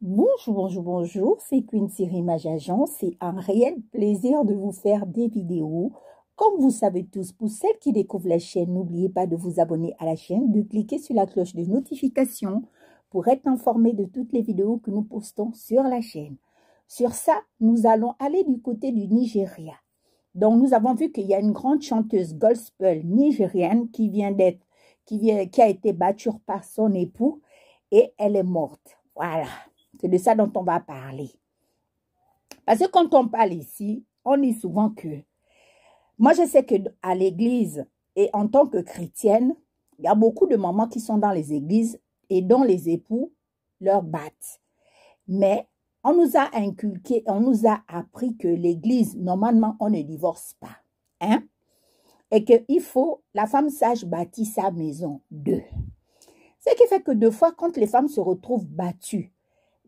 Bonjour, bonjour, bonjour, c'est Quincy Rimage Agence. C'est un réel plaisir de vous faire des vidéos. Comme vous savez tous, pour celles qui découvrent la chaîne, n'oubliez pas de vous abonner à la chaîne, de cliquer sur la cloche de notification pour être informé de toutes les vidéos que nous postons sur la chaîne. Sur ça, nous allons aller du côté du Nigeria. Donc, nous avons vu qu'il y a une grande chanteuse gospel nigérienne qui vient d'être, qui, vient, qui a été battue par son époux et elle est morte. Voilà. C'est de ça dont on va parler. Parce que quand on parle ici, on dit souvent que, moi je sais que à l'église et en tant que chrétienne, il y a beaucoup de mamans qui sont dans les églises et dont les époux leur battent. Mais on nous a inculqué, on nous a appris que l'église, normalement, on ne divorce pas. Hein? Et qu'il faut, la femme sage bâtir sa maison. Deux. Ce qui fait que deux fois, quand les femmes se retrouvent battues,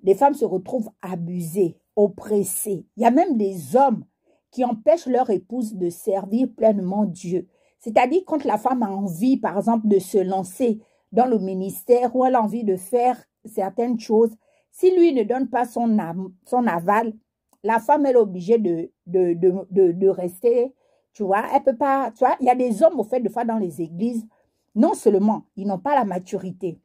les femmes se retrouvent abusées, oppressées. Il y a même des hommes qui empêchent leur épouse de servir pleinement Dieu. C'est-à-dire quand la femme a envie, par exemple, de se lancer dans le ministère ou elle a envie de faire certaines choses, si lui ne donne pas son, son aval, la femme est obligée de, de, de, de, rester, tu vois, elle peut pas, tu vois, il y a des hommes, au fait, de fois dans les églises, non seulement ils n'ont pas la maturité,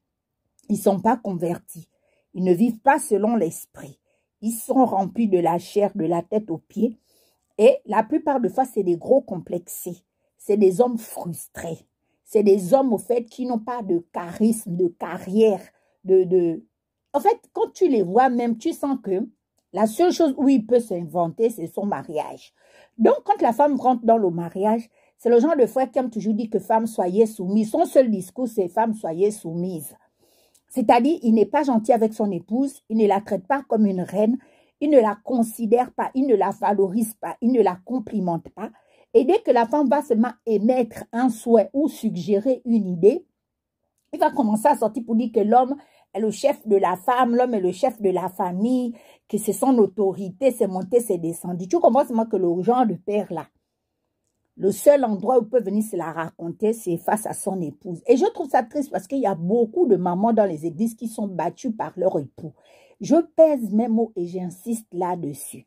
ils sont pas convertis, ils ne vivent pas selon l'esprit. Ils sont remplis de la chair, de la tête aux pieds. Et la plupart de fois, c'est des gros complexés. C'est des hommes frustrés. C'est des hommes, au fait, qui n'ont pas de charisme, de carrière, de, de... En fait, quand tu les vois même, tu sens que la seule chose où il peut s'inventer, c'est son mariage. Donc, quand la femme rentre dans le mariage, c'est le genre de frère qui aime toujours dire que femme soyez soumise. Son seul discours, c'est femme soyez soumise. C'est-à-dire, il n'est pas gentil avec son épouse, il ne la traite pas comme une reine, il ne la considère pas, il ne la valorise pas, il ne la complimente pas. Et dès que la femme va seulement émettre un souhait ou suggérer une idée, il va commencer à sortir pour dire que l'homme est le chef de la femme, l'homme est le chef de la famille, que c'est son autorité, c'est monté, c'est descendu. Tu comprends seulement que le genre de père là, le seul endroit où peut venir se la raconter, c'est face à son épouse. Et je trouve ça triste parce qu'il y a beaucoup de mamans dans les églises qui sont battues par leur époux. Je pèse mes mots et j'insiste là-dessus.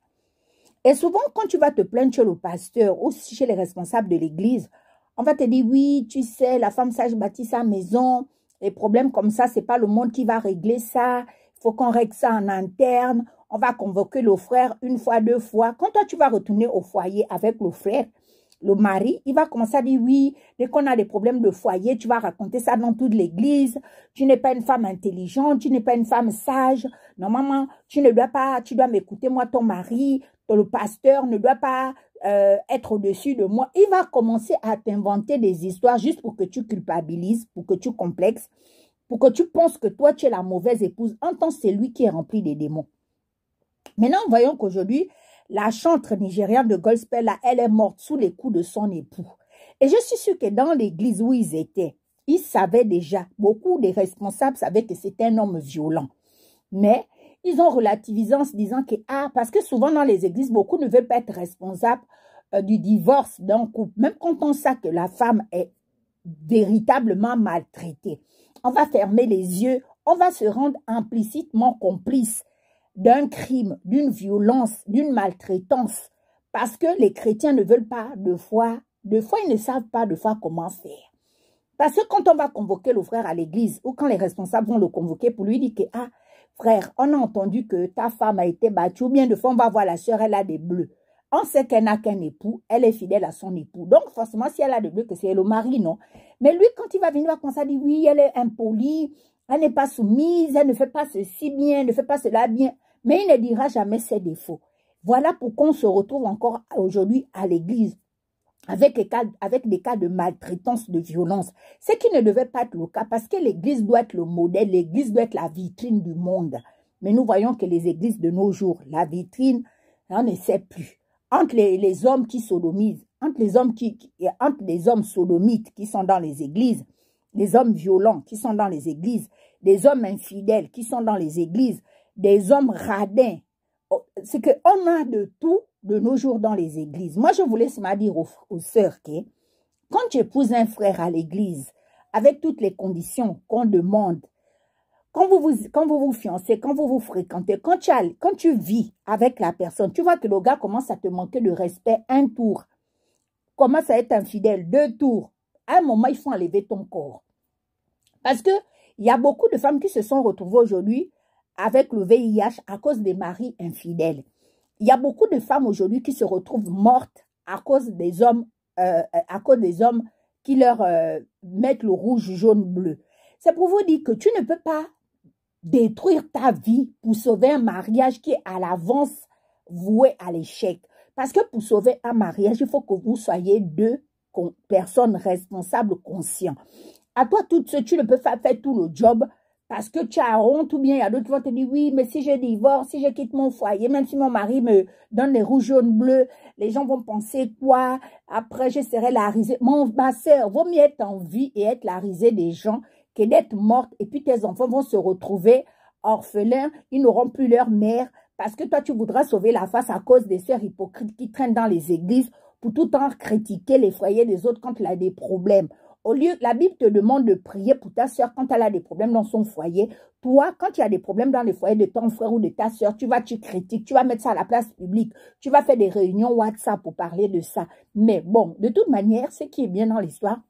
Et souvent, quand tu vas te plaindre chez le pasteur ou chez les responsables de l'église, on va te dire, oui, tu sais, la femme sage bâtit sa maison. Les problèmes comme ça, c'est pas le monde qui va régler ça. Il faut qu'on règle ça en interne. On va convoquer le frère une fois, deux fois. Quand toi, tu vas retourner au foyer avec le frère, le mari, il va commencer à dire oui, dès qu'on a des problèmes de foyer, tu vas raconter ça dans toute l'église. Tu n'es pas une femme intelligente, tu n'es pas une femme sage. Normalement, tu ne dois pas, tu dois m'écouter, moi, ton mari, le pasteur ne doit pas euh, être au-dessus de moi. Il va commencer à t'inventer des histoires juste pour que tu culpabilises, pour que tu complexes, pour que tu penses que toi, tu es la mauvaise épouse. En tant c'est lui qui est rempli des démons. Maintenant, voyons qu'aujourd'hui, la chantre nigériane de gospel, là, elle est morte sous les coups de son époux. Et je suis sûre que dans l'église où ils étaient, ils savaient déjà, beaucoup des responsables savaient que c'était un homme violent. Mais ils ont relativisé en se disant que, ah, parce que souvent dans les églises, beaucoup ne veulent pas être responsables euh, du divorce d'un couple. Même quand on sait que la femme est véritablement maltraitée. On va fermer les yeux, on va se rendre implicitement complice d'un crime, d'une violence, d'une maltraitance, parce que les chrétiens ne veulent pas de foi, de foi ils ne savent pas de foi comment faire. Parce que quand on va convoquer le frère à l'église, ou quand les responsables vont le convoquer pour lui dire que, ah, frère, on a entendu que ta femme a été battue, ou bien de fois on va voir la soeur, elle a des bleus. On sait qu'elle n'a qu'un époux, elle est fidèle à son époux. Donc, forcément, si elle a des bleus, que c'est le mari, non. Mais lui, quand il va venir, commencer à dire, oui, elle est impolie, elle n'est pas soumise, elle ne fait pas ceci bien, elle ne fait pas cela bien mais il ne dira jamais ses défauts. Voilà pourquoi on se retrouve encore aujourd'hui à l'église avec, des cas de maltraitance, de violence. Ce qui ne devait pas être le cas parce que l'église doit être le modèle, l'église doit être la vitrine du monde. Mais nous voyons que les églises de nos jours, la vitrine, on ne sait plus. Entre les, hommes qui sodomisent, entre les hommes qui, entre les hommes sodomites qui sont dans les églises, les hommes violents qui sont dans les églises, les hommes infidèles qui sont dans les églises, des hommes radins. Oh, c'est qu'on a de tout de nos jours dans les églises. Moi, je voulais laisse dire aux, aux sœurs que quand tu épouses un frère à l'église, avec toutes les conditions qu'on demande, quand vous vous, vous vous fiancez, quand vous vous fréquentez, quand tu, as, quand tu vis avec la personne, tu vois que le gars commence à te manquer de respect un tour, commence à être infidèle? Deux tours. À un moment, il faut enlever ton corps. Parce que il y a beaucoup de femmes qui se sont retrouvées aujourd'hui avec le VIH à cause des maris infidèles. Il y a beaucoup de femmes aujourd'hui qui se retrouvent mortes à cause des hommes, euh, à cause des hommes qui leur euh, mettent le rouge, jaune, bleu. C'est pour vous dire que tu ne peux pas détruire ta vie pour sauver un mariage qui est à l'avance voué à l'échec. Parce que pour sauver un mariage, il faut que vous soyez deux personnes responsables, conscients. À toi toute seule, tu ne peux pas faire tout le job parce que tu as honte ou bien il y a d'autres qui vont te dire oui, mais si je divorce, si je quitte mon foyer, même si mon mari me donne les rouges, jaunes, bleus, les gens vont penser quoi? Après, je serai la risée. Mon, ma soeur, vaut mieux être en vie et être la risée des gens que d'être morte et puis tes enfants vont se retrouver orphelins, ils n'auront plus leur mère parce que toi, tu voudras sauver la face à cause des sœurs hypocrites qui traînent dans les églises pour tout le temps critiquer les foyers des autres quand il a des problèmes. Au lieu, la Bible te demande de prier pour ta soeur quand elle a des problèmes dans son foyer. Toi, quand tu as des problèmes dans le foyer de ton frère ou de ta soeur, tu vas, tu critiques, tu vas mettre ça à la place publique. Tu vas faire des réunions WhatsApp pour parler de ça. Mais bon, de toute manière, ce qui est bien dans l'histoire,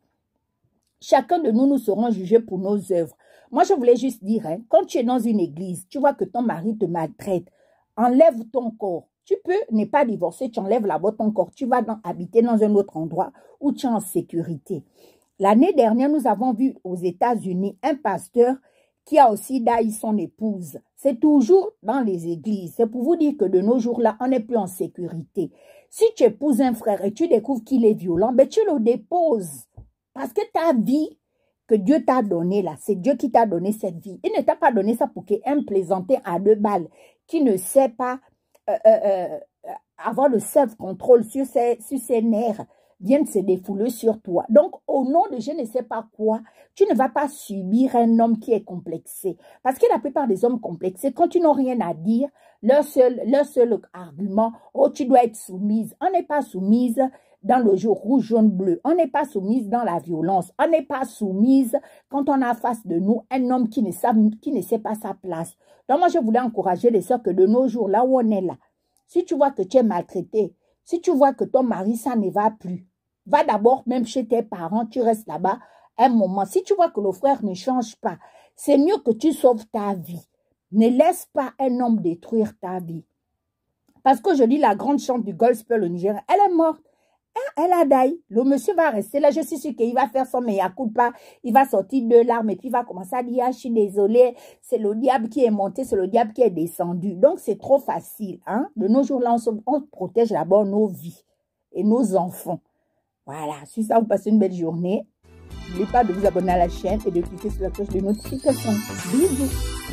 chacun de nous, nous serons jugés pour nos œuvres. Moi, je voulais juste dire, hein, quand tu es dans une église, tu vois que ton mari te maltraite, enlève ton corps. Tu peux ne pas divorcer, tu enlèves là-bas ton corps. Tu vas habiter dans un autre endroit où tu es en sécurité. L'année dernière, nous avons vu aux États-Unis un pasteur qui a aussi daï son épouse. C'est toujours dans les églises. C'est pour vous dire que de nos jours-là, on n'est plus en sécurité. Si tu épouses un frère et tu découvres qu'il est violent, ben tu le déposes. Parce que ta vie que Dieu t'a donnée là, c'est Dieu qui t'a donné cette vie. Il ne t'a pas donné ça pour qu'un plaisanté à deux balles, qui ne sait pas euh, euh, euh, avoir le self-control sur ses nerfs, viennent se défouler sur toi. Donc, au nom de je ne sais pas quoi, tu ne vas pas subir un homme qui est complexé. Parce que la plupart des hommes complexés, quand ils n'ont rien à dire, leur seul, leur seul argument, oh, tu dois être soumise. On n'est pas soumise dans le jour rouge, jaune, bleu. On n'est pas soumise dans la violence. On n'est pas soumise quand on a face de nous un homme qui ne, sait, qui ne sait pas sa place. Donc, moi, je voulais encourager les sœurs que de nos jours, là où on est là, si tu vois que tu es maltraité, si tu vois que ton mari, ça ne va plus, va d'abord même chez tes parents, tu restes là-bas un moment. Si tu vois que le frère ne change pas, c'est mieux que tu sauves ta vie. Ne laisse pas un homme détruire ta vie. Parce que je dis la grande chante du gospel au Nigeria, elle est morte. Hein, elle a daï. Le monsieur va rester là. Je suis sûre qu'il va faire son meilleur coup pas. Il va sortir de larmes et puis il va commencer à dire, ah, je suis désolé. C'est le diable qui est monté, c'est le diable qui est descendu. Donc, c'est trop facile. Hein? De nos jours-là, on, on protège d'abord nos vies et nos enfants. Voilà, si ça, vous passez une belle journée. N'oubliez pas de vous abonner à la chaîne et de cliquer sur la cloche de notification. Bisous